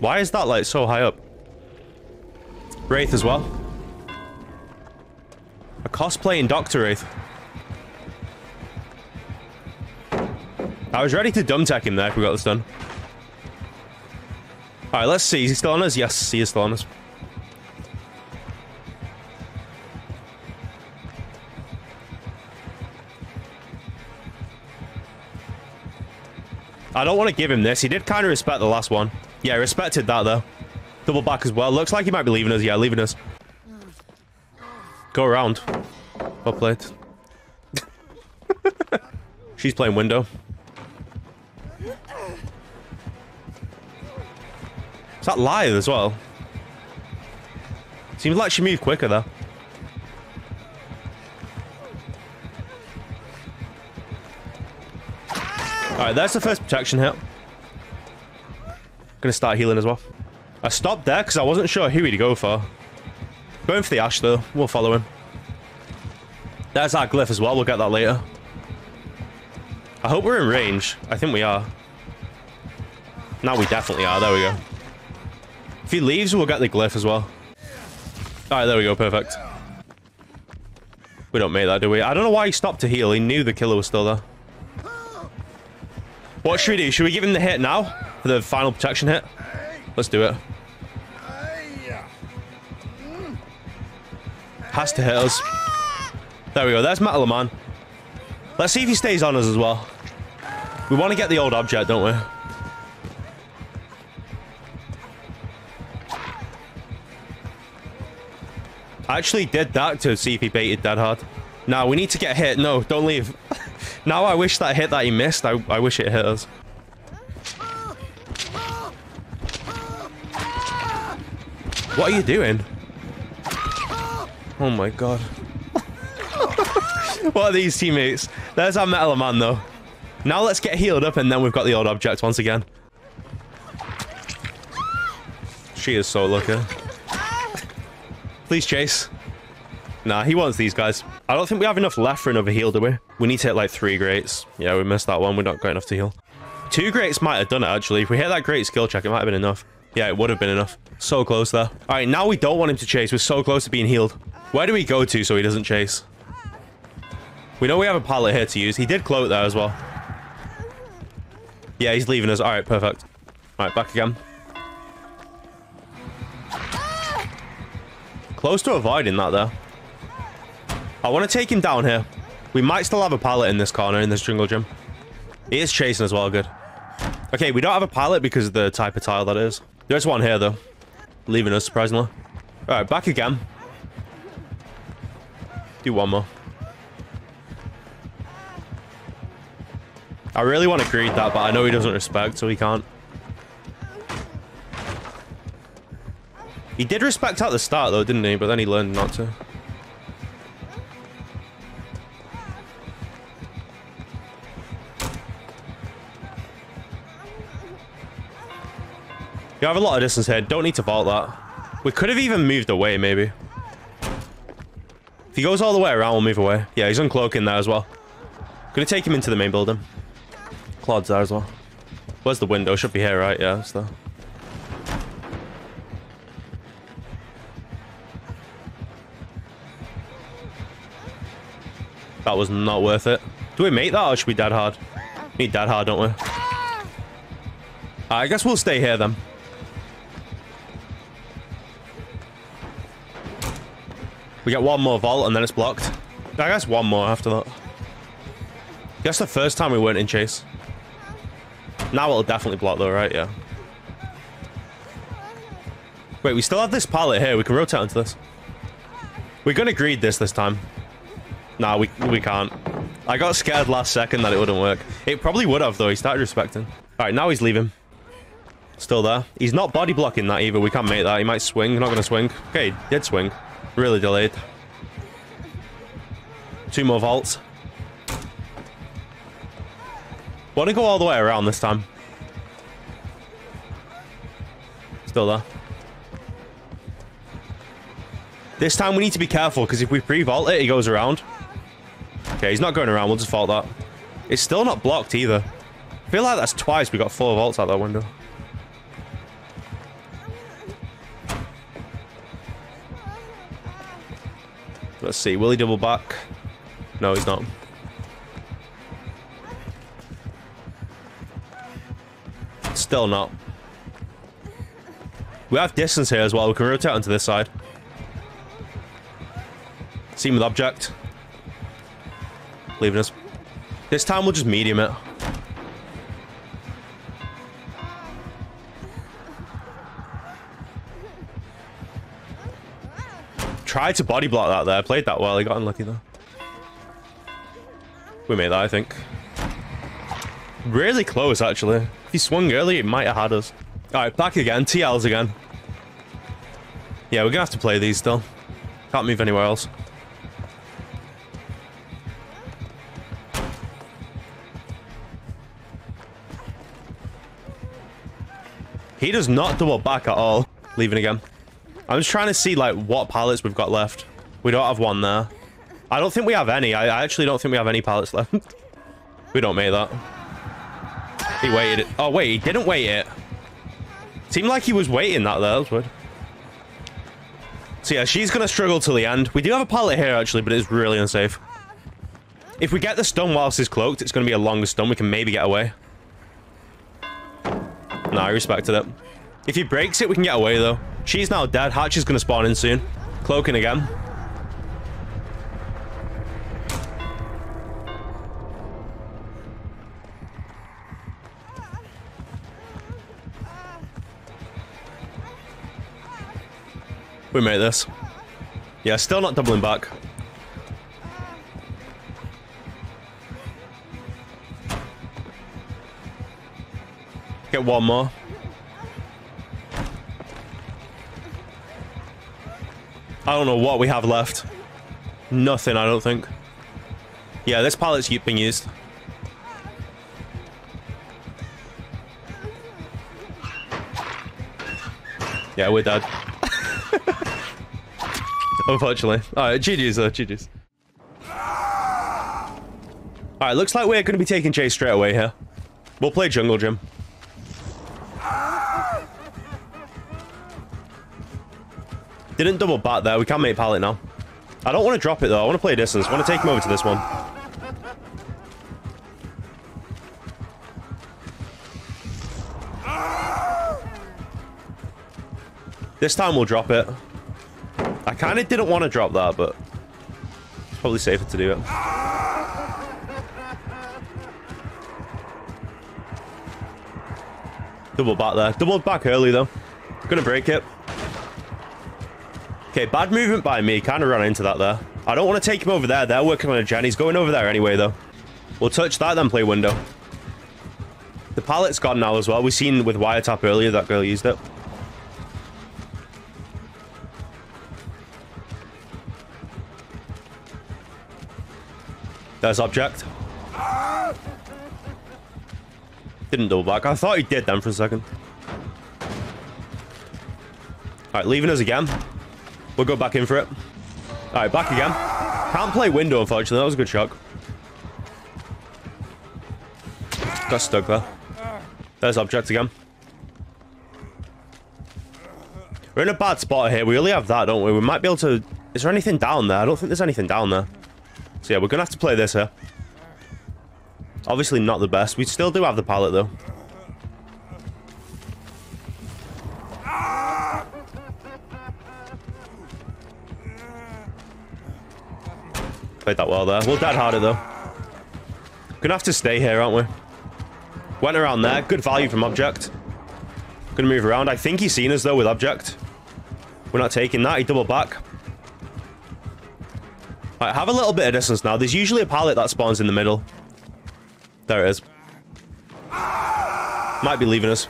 Why is that, like, so high up? Wraith as well. A cosplaying Doctor Wraith. I was ready to dumb tech him there if we got this done. Alright, let's see. Is he still on us? Yes, he is still on us. I don't want to give him this. He did kind of respect the last one. Yeah, I respected that, though. Double back as well. Looks like he might be leaving us. Yeah, leaving us. Go around. Well played. She's playing window. Is that live as well? Seems like she moved quicker, though. Alright, that's the first protection hit. Gonna start healing as well. I stopped there because I wasn't sure who he'd go for. Going for the Ash, though. We'll follow him. There's our glyph as well. We'll get that later. I hope we're in range. I think we are. Now we definitely are. There we go. If he leaves, we'll get the glyph as well. Alright, there we go. Perfect. We don't make that, do we? I don't know why he stopped to heal. He knew the killer was still there. What should we do? Should we give him the hit now? For the final protection hit? Let's do it. Has to hit us. There we go. There's Metal Man. Let's see if he stays on us as well. We want to get the old object, don't we? I actually did that to see if he baited dead hard. Now we need to get hit. No, don't leave. now I wish that hit that he missed, I, I wish it hit us. What are you doing? Oh my god. what are these teammates? There's our metal man though. Now let's get healed up and then we've got the old object once again. She is so lucky. Please chase. Nah, he wants these guys. I don't think we have enough left for another heal, do we? We need to hit like three greats. Yeah, we missed that one. We're not great enough to heal. Two greats might have done it, actually. If we hit that great skill check, it might have been enough. Yeah, it would have been enough. So close there. All right, now we don't want him to chase. We're so close to being healed. Where do we go to so he doesn't chase? We know we have a pallet here to use. He did cloak there as well. Yeah, he's leaving us. All right, perfect. All right, back again. Close to avoiding that there. I want to take him down here. We might still have a pallet in this corner in this jungle gym. He is chasing as well, good. Okay, we don't have a pallet because of the type of tile that is. There's one here, though. Leaving us, surprisingly. Alright, back again. Do one more. I really want to greet that, but I know he doesn't respect, so he can't. He did respect at the start, though, didn't he? But then he learned not to. You have a lot of distance here. Don't need to vault that. We could have even moved away, maybe. If he goes all the way around, we'll move away. Yeah, he's uncloaking there as well. Gonna take him into the main building. Claude's there as well. Where's the window? Should be here, right? Yeah, it's there. That was not worth it. Do we make that or should we dead hard? We need dead hard, don't we? I guess we'll stay here then. We get one more vault and then it's blocked. I guess one more after that. I guess the first time we weren't in chase. Now it'll definitely block though, right? Yeah. Wait, we still have this pallet here. We can rotate onto this. We're gonna greed this this time. Nah, we, we can't. I got scared last second that it wouldn't work. It probably would have though. He started respecting. Alright, now he's leaving. Still there. He's not body blocking that either. We can't make that. He might swing. Not gonna swing. Okay, did swing. Really delayed. Two more vaults. Want to go all the way around this time. Still there. This time we need to be careful because if we pre-vault it, he goes around. Okay, he's not going around. We'll just vault that. It's still not blocked either. I feel like that's twice we got four vaults out that window. Let's see. Will he double back? No, he's not. Still not. We have distance here as well. We can rotate onto this side. Seam with object. Leaving us. This time we'll just medium it. Tried to body block that there. Played that well. He got unlucky though. We made that, I think. Really close, actually. If he swung early, it might have had us. Alright, back again. TLs again. Yeah, we're gonna have to play these still. Can't move anywhere else. He does not double back at all. Leaving again. I'm just trying to see, like, what pallets we've got left. We don't have one there. I don't think we have any. I, I actually don't think we have any pallets left. we don't make that. He waited it. Oh, wait, he didn't wait it. Seemed like he was waiting that there. That's weird. So yeah, she's going to struggle till the end. We do have a pallet here, actually, but it's really unsafe. If we get the stun whilst he's cloaked, it's going to be a longer stun. We can maybe get away. No, I respected it. If he breaks it, we can get away, though. She's now dead. Hatch is going to spawn in soon. Cloaking again. We made this. Yeah, still not doubling back. Get one more. I don't know what we have left. Nothing, I don't think. Yeah, this pallet's being used. Yeah, we're dead. Unfortunately. Alright, GG's though, GG's. Alright, looks like we're going to be taking chase straight away here. We'll play jungle gym. Didn't double bat there. We can make pallet now. I don't want to drop it though. I want to play distance. I want to take him over to this one. This time we'll drop it. I kind of didn't want to drop that, but it's probably safer to do it. Double back there. Double back early, though. Gonna break it. Okay, bad movement by me. Kind of ran into that there. I don't want to take him over there. They're working on a gen. He's going over there anyway, though. We'll touch that, then play window. The pallet's gone now as well. We've seen with wiretap earlier that girl used it. There's object. Didn't double back. I thought he did then for a second. Alright, leaving us again. We'll go back in for it. Alright, back again. Can't play window, unfortunately. That was a good shock. Got stuck there. There's object again. We're in a bad spot here. We only have that, don't we? We might be able to... Is there anything down there? I don't think there's anything down there. So yeah, we're going to have to play this here. Obviously not the best. We still do have the pallet, though. Played that well there. We'll harder, though. Gonna have to stay here, aren't we? Went around there. Good value from object. Gonna move around. I think he's seen us, though, with object. We're not taking that. He double back. Right, have a little bit of distance now. There's usually a pallet that spawns in the middle. There it is. Might be leaving us.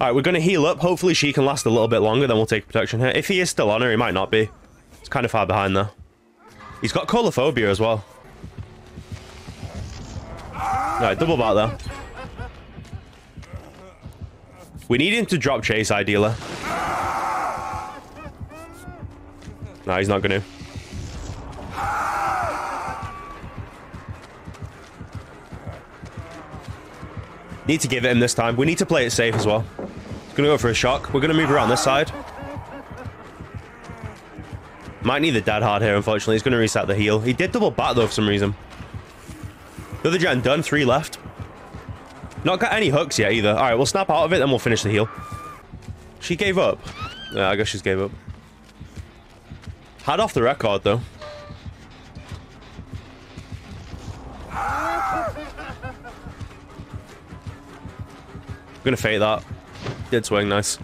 Alright, we're going to heal up. Hopefully she can last a little bit longer, then we'll take protection here. If he is still on her, he might not be. It's kind of far behind there. He's got coulrophobia as well. Alright, double back there. We need him to drop chase, ideally. No, he's not going to. Need to give it him this time. We need to play it safe as well. He's Gonna go for a shock. We're gonna move around this side. Might need the dead hard here, unfortunately. He's going to reset the heal. He did double back, though, for some reason. The other gen done. Three left. Not got any hooks yet, either. All right, we'll snap out of it, then we'll finish the heal. She gave up. Yeah, I guess she's gave up. Had off the record, though. I'm gonna fade that. Did swing, nice.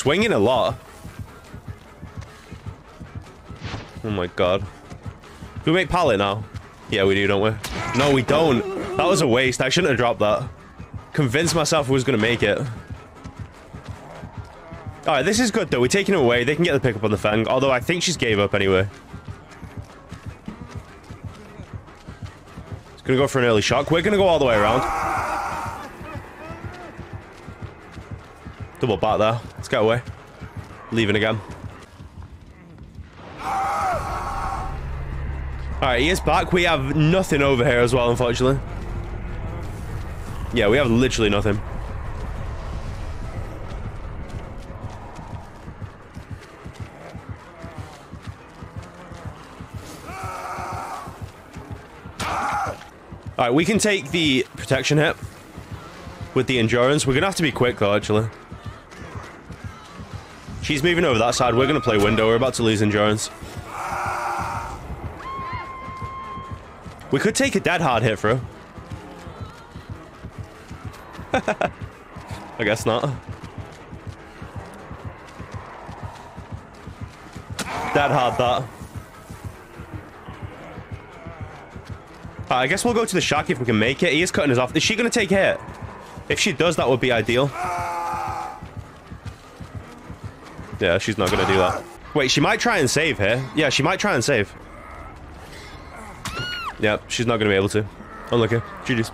Swinging a lot. Oh my god. Do we make pallet now? Yeah, we do, don't we? No, we don't. That was a waste. I shouldn't have dropped that. Convinced myself I was going to make it. Alright, this is good, though. We're taking it away. They can get the pickup on the Feng. Although I think she's gave up anyway. It's going to go for an early shock. We're going to go all the way around. Double back there. Let's get away. Leaving again. Alright, he is back. We have nothing over here as well, unfortunately. Yeah, we have literally nothing. Alright, we can take the protection hit with the endurance. We're going to have to be quick, though, actually. She's moving over that side. We're going to play window. We're about to lose endurance. We could take a dead hard hit her. I guess not. Dead hard that. I guess we'll go to the Shack if we can make it. He is cutting us off. Is she going to take hit? If she does, that would be ideal. Yeah, she's not going to do that. Wait, she might try and save here. Yeah, she might try and save. Yep, she's not going to be able to. Unlucky. GG's.